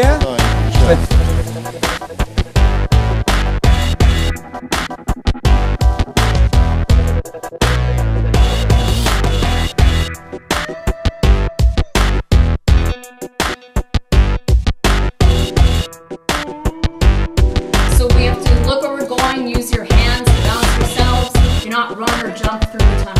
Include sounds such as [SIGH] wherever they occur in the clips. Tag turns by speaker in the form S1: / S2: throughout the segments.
S1: Yeah?
S2: Fine, sure.
S3: So we have to look where we're going, use your hands to balance yourselves. Do not run or jump through the tunnels.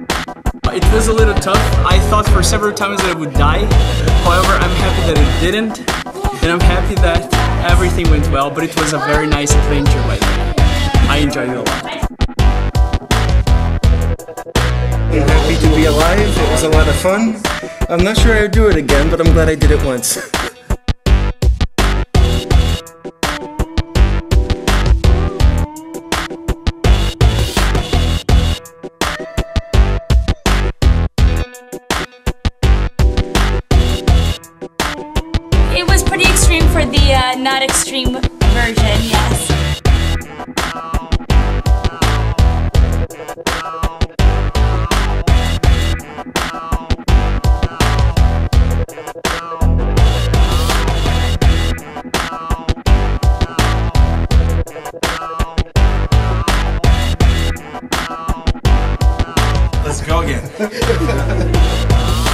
S4: It was a little tough. I thought for several times that I would die. However, I'm happy that it didn't. And I'm happy that everything went well, but it was a very nice adventure by. I enjoyed it a lot.
S5: I'm happy to be alive. It was a lot of fun. I'm not sure I'd do it again, but I'm glad I did it once.
S6: It was pretty extreme for the uh, not extreme version, yes.
S5: Let's go again. [LAUGHS]